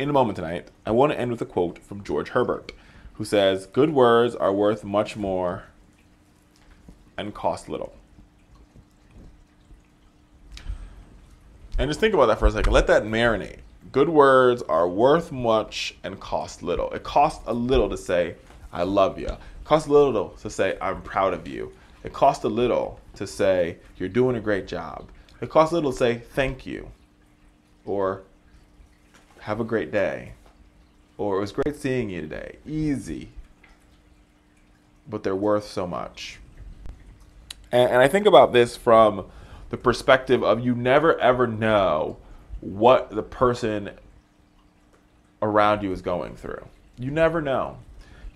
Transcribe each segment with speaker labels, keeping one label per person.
Speaker 1: in a moment tonight, I want to end with a quote from George Herbert, who says, Good words are worth much more and cost little. And just think about that for a second. Let that marinate. Good words are worth much and cost little. It costs a little to say, I love you. It costs a little to say, I'm proud of you. It costs a little to say, you're doing a great job. It costs a little to say, thank you. Or, have a great day. Or, it was great seeing you today. Easy. But they're worth so much. And, and I think about this from the perspective of you never ever know what the person around you is going through. You never know.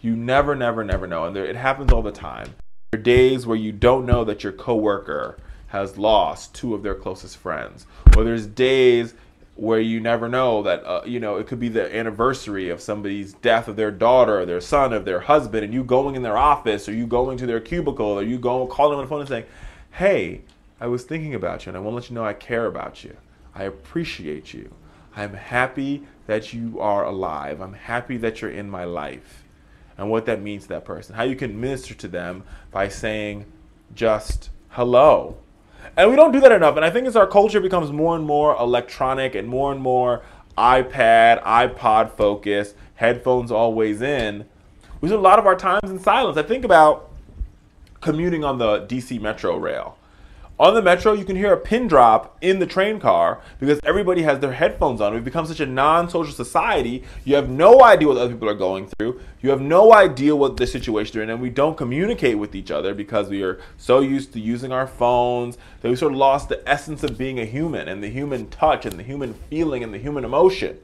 Speaker 1: You never, never, never know. And there, it happens all the time. There are days where you don't know that your coworker has lost two of their closest friends. Or there's days where you never know that uh, you know it could be the anniversary of somebody's death of their daughter or their son or their husband and you going in their office or you going to their cubicle or you go calling them on the phone and saying hey i was thinking about you and i want to let you know i care about you. I appreciate you. I'm happy that you are alive. I'm happy that you're in my life. And what that means to that person. How you can minister to them by saying just hello and we don't do that enough. And I think as our culture becomes more and more electronic and more and more iPad, iPod focused, headphones always in, we spend a lot of our times in silence. I think about commuting on the DC Metro rail. On the metro, you can hear a pin drop in the train car because everybody has their headphones on. We've become such a non social society. You have no idea what other people are going through. You have no idea what the situation they're in, and we don't communicate with each other because we are so used to using our phones that we sort of lost the essence of being a human and the human touch and the human feeling and the human emotion.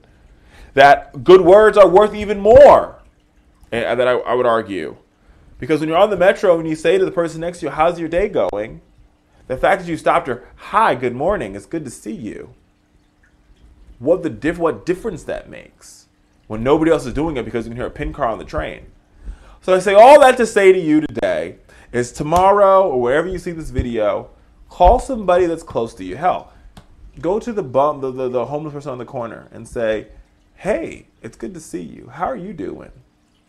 Speaker 1: That good words are worth even more, and that I, I would argue. Because when you're on the metro and you say to the person next to you, How's your day going? The fact that you stopped her, hi, good morning, it's good to see you. What the diff- what difference that makes when nobody else is doing it because you can hear a pin car on the train. So I say all that to say to you today is tomorrow or wherever you see this video, call somebody that's close to you. Hell, go to the bum the, the, the homeless person on the corner and say, Hey, it's good to see you. How are you doing?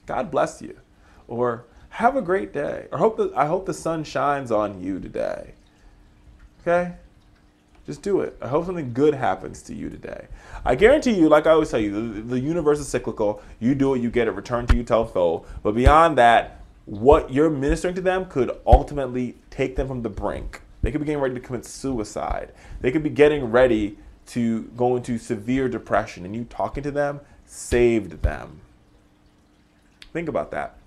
Speaker 1: God bless you. Or have a great day. Or hope that I hope the sun shines on you today. Okay? Just do it. I hope something good happens to you today. I guarantee you, like I always tell you, the, the universe is cyclical. You do it, you get it returned to you tenfold. But beyond that, what you're ministering to them could ultimately take them from the brink. They could be getting ready to commit suicide. They could be getting ready to go into severe depression, and you talking to them saved them. Think about that.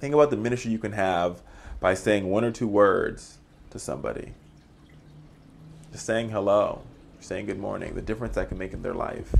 Speaker 1: Think about the ministry you can have by saying one or two words to somebody just saying hello, saying good morning, the difference that can make in their life.